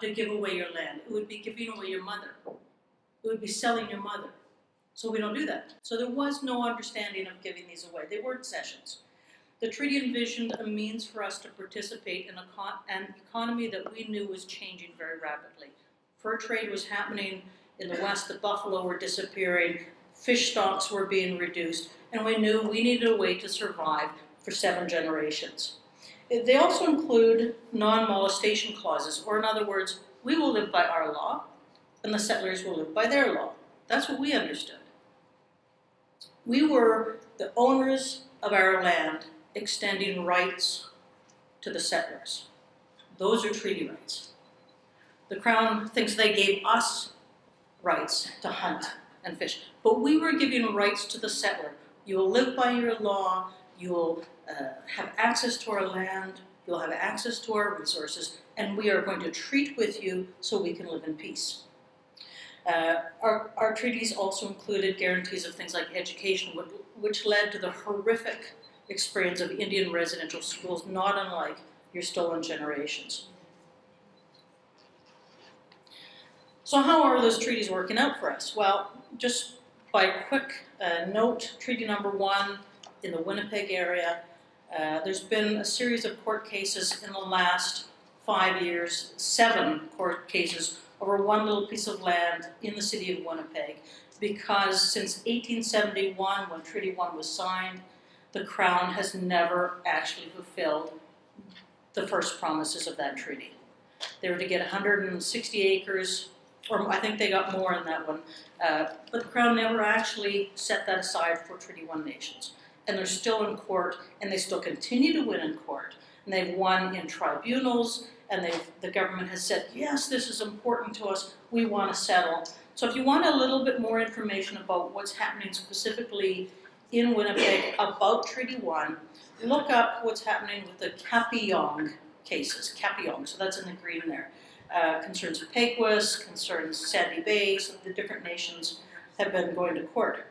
to give away your land. It would be giving away your mother. It would be selling your mother. So we don't do that. So there was no understanding of giving these away. They weren't cessions. The treaty envisioned a means for us to participate in an economy that we knew was changing very rapidly. Fur trade was happening in the west, the buffalo were disappearing, fish stocks were being reduced, and we knew we needed a way to survive for seven generations. They also include non-molestation clauses, or in other words, we will live by our law, and the settlers will live by their law. That's what we understood. We were the owners of our land, extending rights to the settlers. Those are treaty rights. The Crown thinks they gave us rights to hunt and fish, but we were giving rights to the settler. You will live by your law, you will uh, have access to our land, you'll have access to our resources, and we are going to treat with you so we can live in peace. Uh, our, our treaties also included guarantees of things like education, which led to the horrific experience of Indian residential schools, not unlike your stolen generations. So how are those treaties working out for us? Well, just by quick uh, note, treaty number one in the Winnipeg area, uh, there's been a series of court cases in the last five years, seven court cases over one little piece of land in the city of Winnipeg because since 1871, when Treaty 1 was signed, the Crown has never actually fulfilled the first promises of that treaty. They were to get 160 acres, or I think they got more in that one, uh, but the Crown never actually set that aside for Treaty 1 nations. And they're still in court, and they still continue to win in court. And they've won in tribunals, and the government has said, yes, this is important to us, we want to settle. So if you want a little bit more information about what's happening specifically in Winnipeg about Treaty 1, look up what's happening with the Kapyong cases, Kapyong, so that's in the green there. Uh, concerns Peguis, concerns Sandy Bay, so the different nations have been going to court.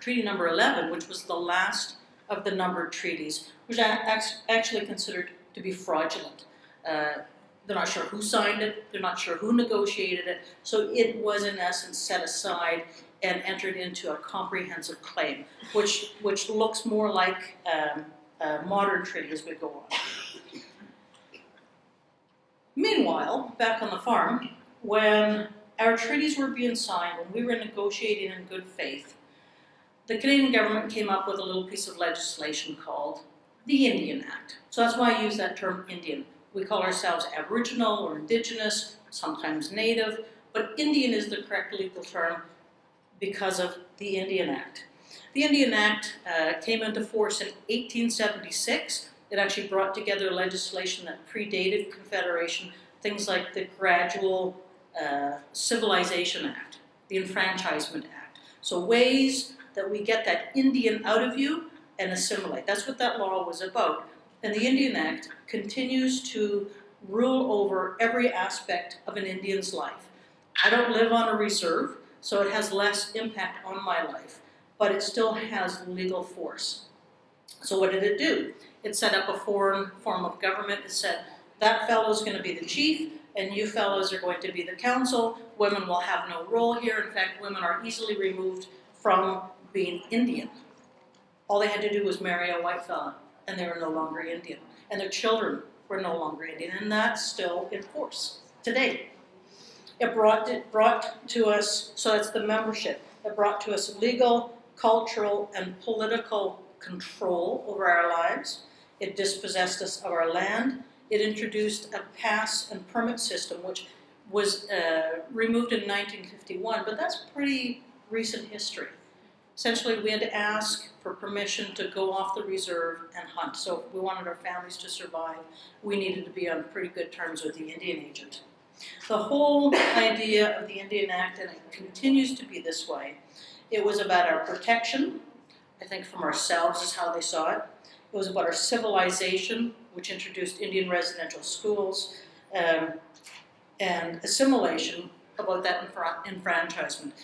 Treaty number 11, which was the last of the numbered treaties, was actually considered to be fraudulent. Uh, they're not sure who signed it, they're not sure who negotiated it, so it was in essence set aside and entered into a comprehensive claim, which, which looks more like um, a modern treaty as we go on. Meanwhile, back on the farm, when our treaties were being signed, when we were negotiating in good faith, the Canadian government came up with a little piece of legislation called the Indian Act. So that's why I use that term Indian. We call ourselves Aboriginal or Indigenous, sometimes Native, but Indian is the correct legal term because of the Indian Act. The Indian Act uh, came into force in 1876. It actually brought together legislation that predated Confederation, things like the Gradual uh, Civilization Act, the Enfranchisement Act. So ways that we get that Indian out of you and assimilate. That's what that law was about. And the Indian Act continues to rule over every aspect of an Indian's life. I don't live on a reserve, so it has less impact on my life, but it still has legal force. So what did it do? It set up a foreign form of government. It said, that fellow is going to be the chief, and you fellows are going to be the council. Women will have no role here. In fact, women are easily removed from being Indian. All they had to do was marry a white fella and they were no longer Indian. And their children were no longer Indian, and that's still in force today. It brought, it brought to us, so that's the membership, it brought to us legal, cultural, and political control over our lives. It dispossessed us of our land. It introduced a pass and permit system, which was uh, removed in 1951, but that's pretty recent history. Essentially, we had to ask for permission to go off the reserve and hunt. So if we wanted our families to survive, we needed to be on pretty good terms with the Indian agent. The whole idea of the Indian Act, and it continues to be this way, it was about our protection, I think from ourselves is how they saw it. It was about our civilization, which introduced Indian residential schools, um, and assimilation, about that enfranchisement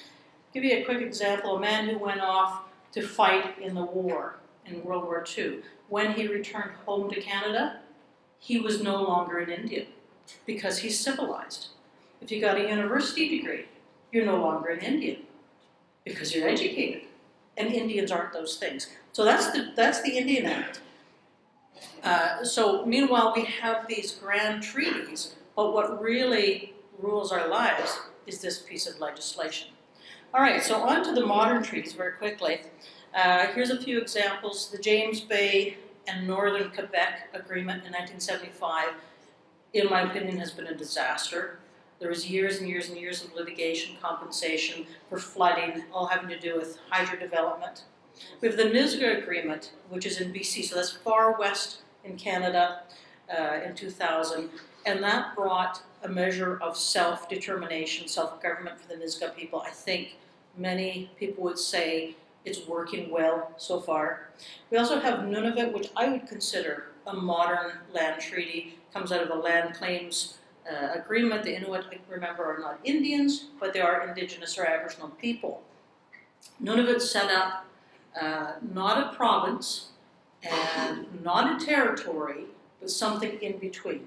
give you a quick example. A man who went off to fight in the war, in World War II. When he returned home to Canada, he was no longer an Indian. because he's civilized. If you got a university degree, you're no longer an Indian because you're educated. And Indians aren't those things. So that's the, that's the Indian Act. Uh, so meanwhile, we have these grand treaties, but what really rules our lives is this piece of legislation. All right, so on to the modern treaties very quickly. Uh, here's a few examples. The James Bay and Northern Quebec Agreement in 1975, in my opinion, has been a disaster. There was years and years and years of litigation, compensation for flooding, all having to do with hydro development. We have the Nisga'a Agreement, which is in BC, so that's far west in Canada uh, in 2000, and that brought a measure of self-determination, self-government for the Nisga'a people. I think many people would say it's working well so far. We also have Nunavut, which I would consider a modern land treaty, comes out of a land claims uh, agreement. The Inuit, remember, are not Indians, but they are indigenous or Aboriginal people. Nunavut set up uh, not a province and not a territory, but something in between.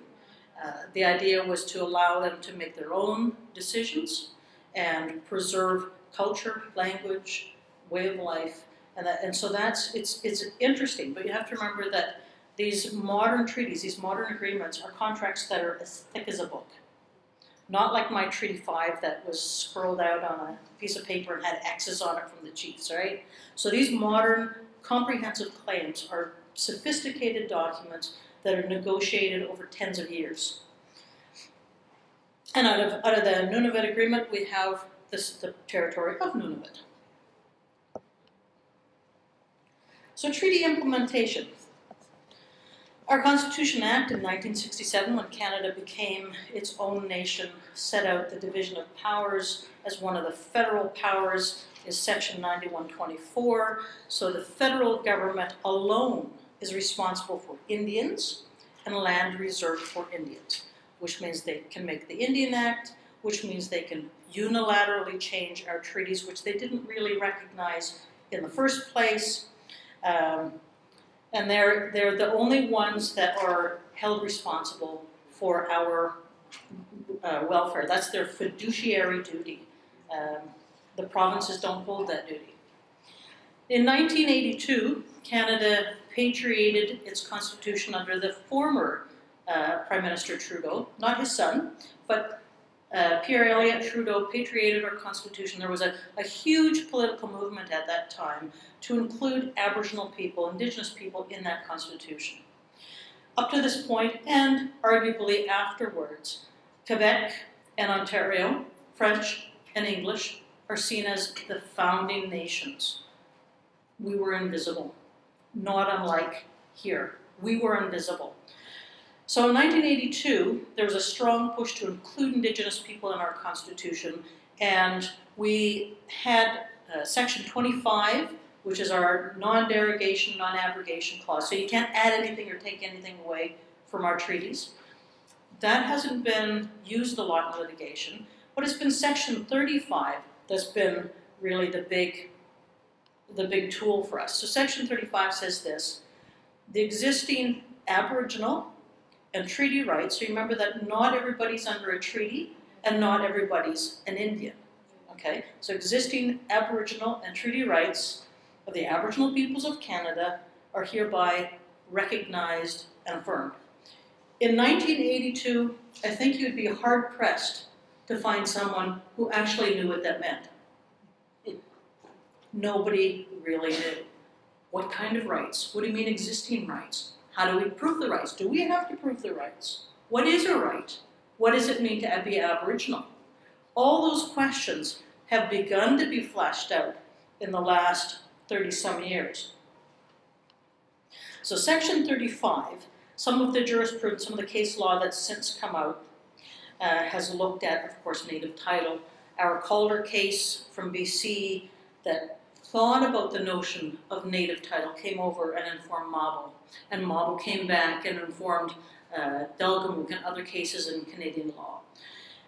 Uh, the idea was to allow them to make their own decisions and preserve culture, language, way of life, and, that, and so that's it's it's interesting. But you have to remember that these modern treaties, these modern agreements, are contracts that are as thick as a book. Not like my Treaty 5 that was scrolled out on a piece of paper and had X's on it from the chiefs, right? So these modern comprehensive claims are sophisticated documents that are negotiated over tens of years. And out of, out of the Nunavut Agreement, we have this, the territory of Nunavut. So treaty implementation. Our Constitution Act in 1967, when Canada became its own nation, set out the division of powers as one of the federal powers is Section 9124. So the federal government alone is responsible for Indians and land reserved for Indians, which means they can make the Indian Act, which means they can unilaterally change our treaties, which they didn't really recognize in the first place. Um, and they're, they're the only ones that are held responsible for our uh, welfare. That's their fiduciary duty. Um, the provinces don't hold that duty. In 1982, Canada patriated its constitution under the former uh, Prime Minister Trudeau, not his son, but uh, Pierre Elliott Trudeau patriated our constitution. There was a, a huge political movement at that time to include Aboriginal people, Indigenous people in that constitution. Up to this point, and arguably afterwards, Quebec and Ontario, French and English, are seen as the founding nations. We were invisible, not unlike here. We were invisible. So in 1982, there was a strong push to include Indigenous people in our Constitution, and we had uh, Section 25, which is our non-derogation, non-abrogation clause. So you can't add anything or take anything away from our treaties. That hasn't been used a lot in litigation, but it's been Section 35 that's been really the big, the big tool for us. So Section 35 says this, the existing Aboriginal and treaty rights. So remember that not everybody's under a treaty and not everybody's an Indian. Okay, so existing Aboriginal and treaty rights of the Aboriginal peoples of Canada are hereby recognized and affirmed. In 1982, I think you'd be hard pressed to find someone who actually knew what that meant. nobody really knew. What kind of rights? What do you mean existing rights? How do we prove the rights? Do we have to prove the rights? What is a right? What does it mean to be Aboriginal? All those questions have begun to be fleshed out in the last 30 some years. So Section 35, some of the jurisprudence, some of the case law that's since come out, uh, has looked at, of course, native title. Our Calder case from BC that thought about the notion of native title came over and informed Mabo. And Mabo came back and informed uh, Delgamuukw and other cases in Canadian law.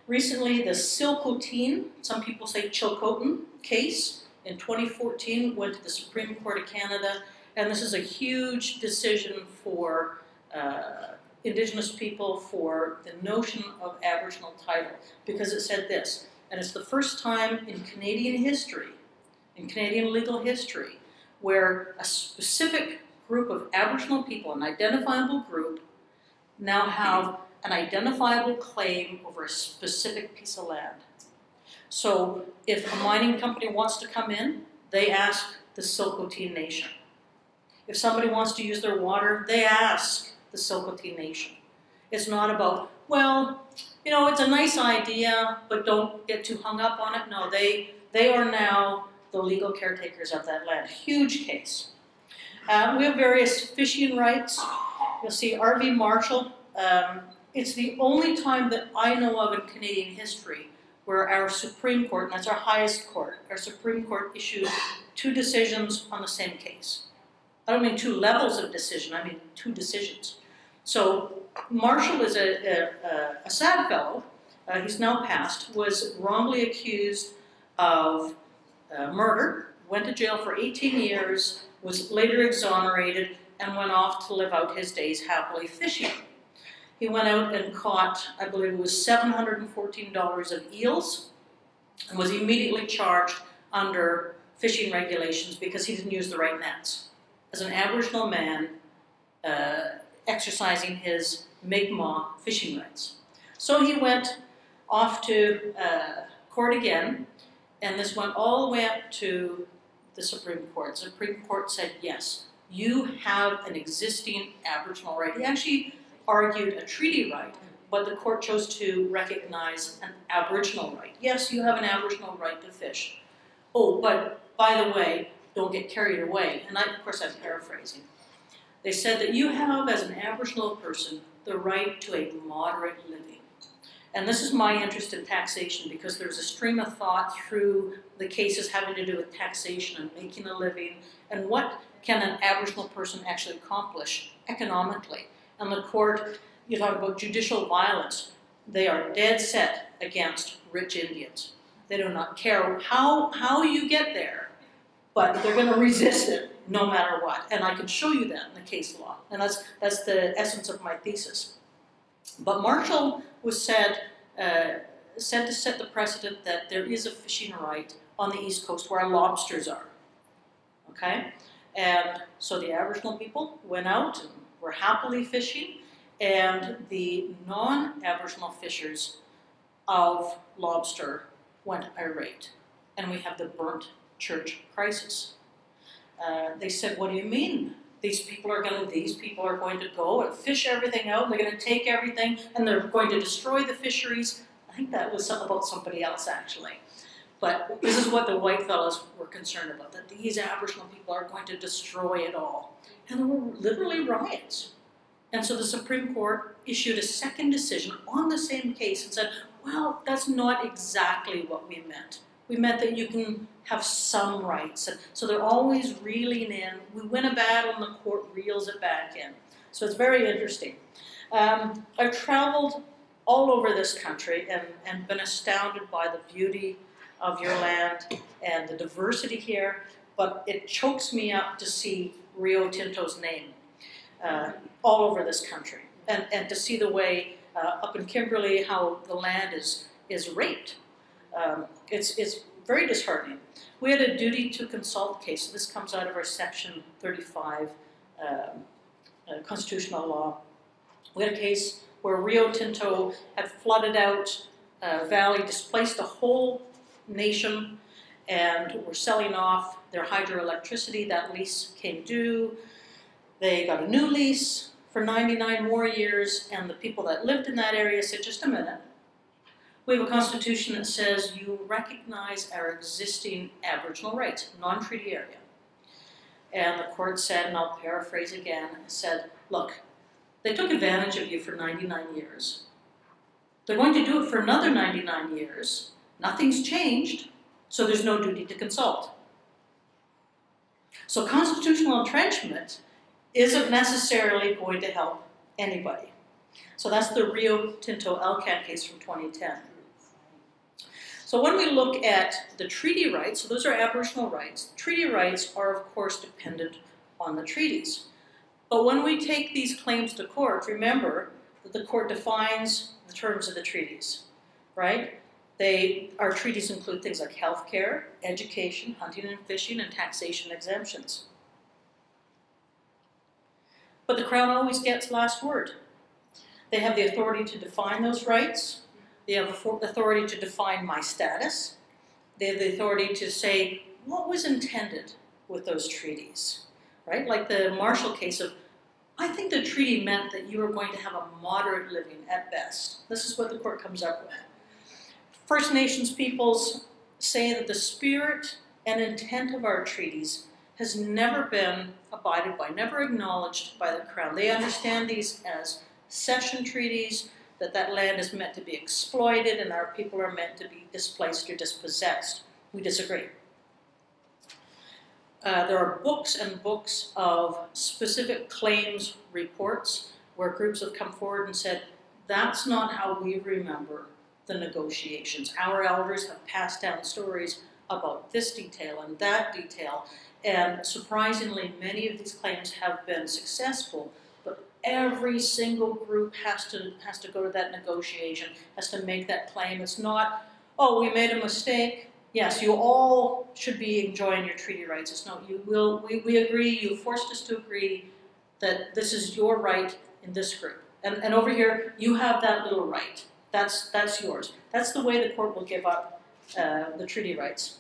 Recently, the Tsilhqot'in, some people say Chilcotin case, in 2014 went to the Supreme Court of Canada, and this is a huge decision for uh, Indigenous people for the notion of Aboriginal title because it said this, and it's the first time in Canadian history, in Canadian legal history, where a specific group of Aboriginal people, an identifiable group, now have an identifiable claim over a specific piece of land. So if a mining company wants to come in, they ask the Tsilhqot'in Nation. If somebody wants to use their water, they ask the Tsilhqot'in Nation. It's not about, well, you know, it's a nice idea, but don't get too hung up on it. No, they, they are now the legal caretakers of that land. Huge case. Uh, we have various fishing rights. You'll see R.V. Marshall. Um, it's the only time that I know of in Canadian history where our Supreme Court, and that's our highest court, our Supreme Court issued two decisions on the same case. I don't mean two levels of decision, I mean two decisions. So Marshall is a, a, a sad fellow, uh, he's now passed, was wrongly accused of uh, murder, went to jail for 18 years, was later exonerated, and went off to live out his days happily fishing. He went out and caught, I believe it was $714 of eels, and was immediately charged under fishing regulations because he didn't use the right nets. As an Aboriginal man uh, exercising his Mi'kmaq fishing rights. So he went off to uh, court again, and this went all the way up to the Supreme Court. The Supreme Court said, yes, you have an existing Aboriginal right. He actually argued a treaty right, but the court chose to recognize an Aboriginal right. Yes, you have an Aboriginal right to fish. Oh, but by the way, don't get carried away. And I, of course, I'm paraphrasing. They said that you have, as an Aboriginal person, the right to a moderate living. And this is my interest in taxation because there's a stream of thought through the cases having to do with taxation and making a living and what can an Aboriginal person actually accomplish economically. And the court, you talk about judicial violence, they are dead set against rich Indians. They do not care how, how you get there, but they're going to resist it no matter what. And I can show you that in the case law. And that's, that's the essence of my thesis. But Marshall was said, uh, said to set the precedent that there is a fishing right on the East Coast where lobsters are. Okay? And so the Aboriginal people went out and were happily fishing, and the non-Aboriginal fishers of lobster went irate. And we have the burnt church crisis. Uh, they said, what do you mean? These people are going to, these people are going to go and fish everything out, they're going to take everything, and they're going to destroy the fisheries. I think that was about somebody else, actually. But this is what the white fellows were concerned about, that these Aboriginal people are going to destroy it all. And there were literally riots. And so the Supreme Court issued a second decision on the same case and said, well, that's not exactly what we meant. We meant that you can have some rights. And so they're always reeling in. We win a battle and the court reels it back in. So it's very interesting. Um, I've traveled all over this country and, and been astounded by the beauty of your land and the diversity here, but it chokes me up to see Rio Tinto's name uh, all over this country and, and to see the way uh, up in Kimberley how the land is, is raped. Um, it's, it's very disheartening. We had a duty to consult case. So This comes out of our Section 35 um, uh, constitutional law. We had a case where Rio Tinto had flooded out a valley, displaced a whole nation, and were selling off their hydroelectricity. That lease came due. They got a new lease for 99 more years, and the people that lived in that area said, just a minute. We have a constitution that says you recognize our existing Aboriginal rights, non-treaty area. And the court said, and I'll paraphrase again, said, look, they took advantage of you for 99 years. They're going to do it for another 99 years. Nothing's changed, so there's no duty to consult. So constitutional entrenchment isn't necessarily going to help anybody. So that's the Rio Tinto Alcan case from 2010. So when we look at the treaty rights, so those are Aboriginal rights, treaty rights are of course dependent on the treaties. But when we take these claims to court, remember that the court defines the terms of the treaties, right? They, our treaties include things like healthcare, education, hunting and fishing, and taxation exemptions. But the Crown always gets last word. They have the authority to define those rights. They have authority to define my status. They have the authority to say what was intended with those treaties, right? Like the Marshall case of, I think the treaty meant that you were going to have a moderate living at best. This is what the court comes up with. First Nations peoples say that the spirit and intent of our treaties has never been abided by, never acknowledged by the Crown. They understand these as cession treaties, that that land is meant to be exploited and our people are meant to be displaced or dispossessed. We disagree. Uh, there are books and books of specific claims reports where groups have come forward and said, that's not how we remember the negotiations. Our elders have passed down stories about this detail and that detail, and surprisingly, many of these claims have been successful, every single group has to, has to go to that negotiation, has to make that claim. It's not, oh, we made a mistake. Yes, you all should be enjoying your treaty rights. It's no, you will, we, we agree, you forced us to agree that this is your right in this group. And, and over here, you have that little right. That's, that's yours. That's the way the court will give up uh, the treaty rights.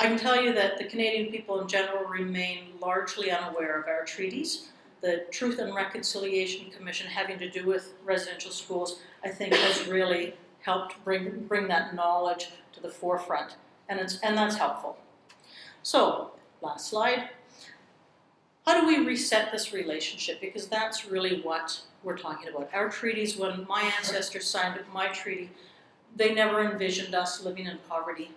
I can tell you that the Canadian people in general remain largely unaware of our treaties. The Truth and Reconciliation Commission having to do with residential schools, I think has really helped bring, bring that knowledge to the forefront, and, it's, and that's helpful. So, last slide. How do we reset this relationship? Because that's really what we're talking about. Our treaties, when my ancestors signed my treaty, they never envisioned us living in poverty.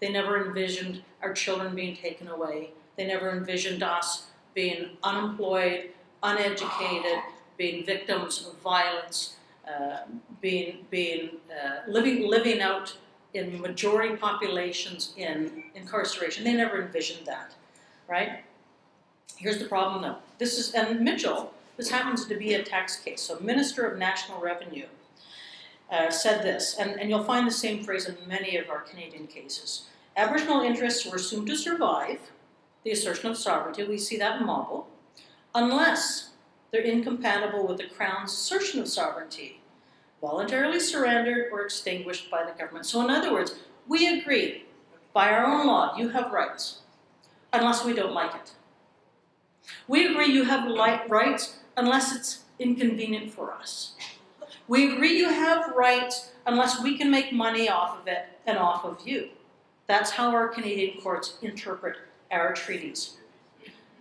They never envisioned our children being taken away. They never envisioned us being unemployed, uneducated, being victims of violence, uh, being, being uh, living, living out in majority populations in incarceration. They never envisioned that, right? Here's the problem though. This is, and Mitchell, this happens to be a tax case. So Minister of National Revenue uh, said this, and, and you'll find the same phrase in many of our Canadian cases. Aboriginal interests were assumed to survive the assertion of sovereignty, we see that in Mabo, unless they're incompatible with the Crown's assertion of sovereignty, voluntarily surrendered or extinguished by the government. So in other words, we agree, by our own law, you have rights, unless we don't like it. We agree you have rights unless it's inconvenient for us. We agree you have rights unless we can make money off of it and off of you. That's how our Canadian courts interpret our treaties.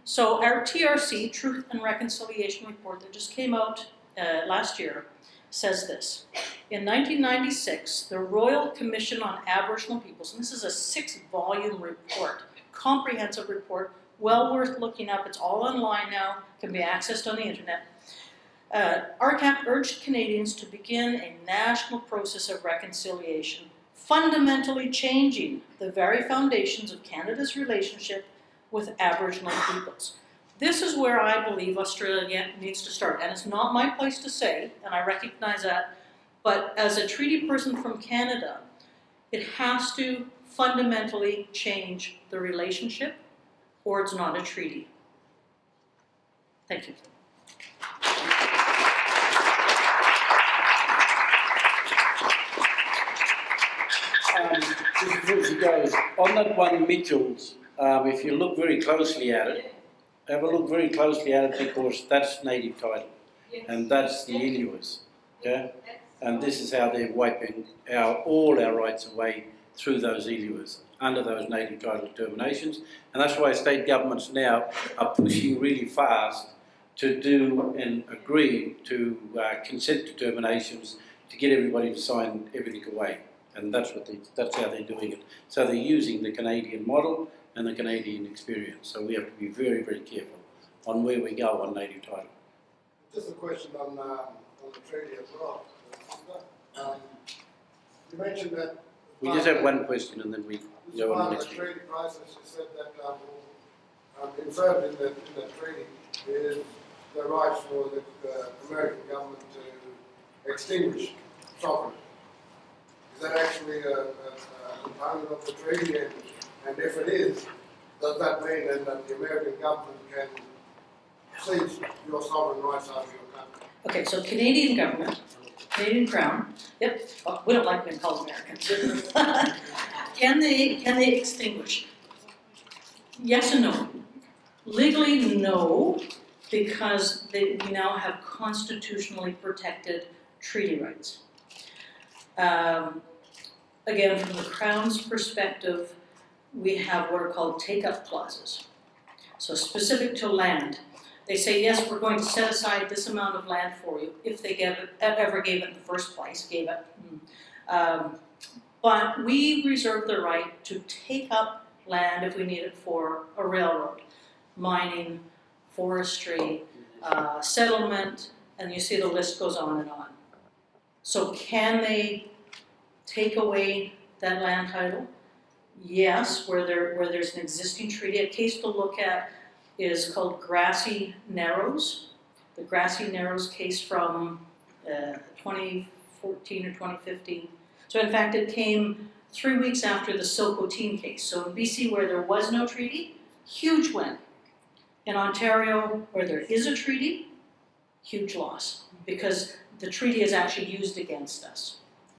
So our TRC, Truth and Reconciliation Report that just came out uh, last year, says this. In 1996, the Royal Commission on Aboriginal Peoples, and this is a six-volume report, comprehensive report, well worth looking up. It's all online now, can be accessed on the internet. Uh, RCAP urged Canadians to begin a national process of reconciliation fundamentally changing the very foundations of Canada's relationship with Aboriginal peoples. This is where I believe Australia needs to start. And it's not my place to say, and I recognize that, but as a treaty person from Canada, it has to fundamentally change the relationship or it's not a treaty. Thank you. um, before on that one Mitchell's, um, if you look very closely at it, have a look very closely at it because that's native title, and that's the Inuits, okay? And this is how they're wiping our, all our rights away through those Inuits under those native title determinations, and that's why state governments now are pushing really fast to do and agree to uh, consent determinations to get everybody to sign everything away and that's what they, that's how they're doing it. So they're using the Canadian model and the Canadian experience. So we have to be very, very careful on where we go on native title. Just a question on, um, on the treaty as well. Um, you mentioned that. We just have one question and then we go on the next. Part of the treaty process, you said that um, um, inserted in the, in the treaty is the right for the uh, American government to extinguish sovereignty? That actually a, a, a component of the treaty? And, and if it is, does that mean then that the American government can seize your sovereign rights over your country? Okay, so Canadian government, Canadian Crown, yep, oh, we don't like being called Americans. Can they, can they extinguish? Yes and no. Legally, no, because they, we now have constitutionally protected treaty rights. Um, again, from the Crown's perspective, we have what are called take-up clauses. So specific to land, they say, yes, we're going to set aside this amount of land for you, if they gave it, ever gave it in the first place, gave it. mm. Um, but we reserve the right to take up land if we need it for a railroad, mining, forestry, uh, settlement, and you see the list goes on and on. So can they take away that land title? Yes, where there, where there's an existing treaty. A case to look at is called Grassy Narrows. The Grassy Narrows case from uh, 2014 or 2015. So in fact, it came three weeks after the Tsilhqot'in case. So in BC, where there was no treaty, huge win. In Ontario, where there is a treaty, huge loss because the treaty is actually used against us.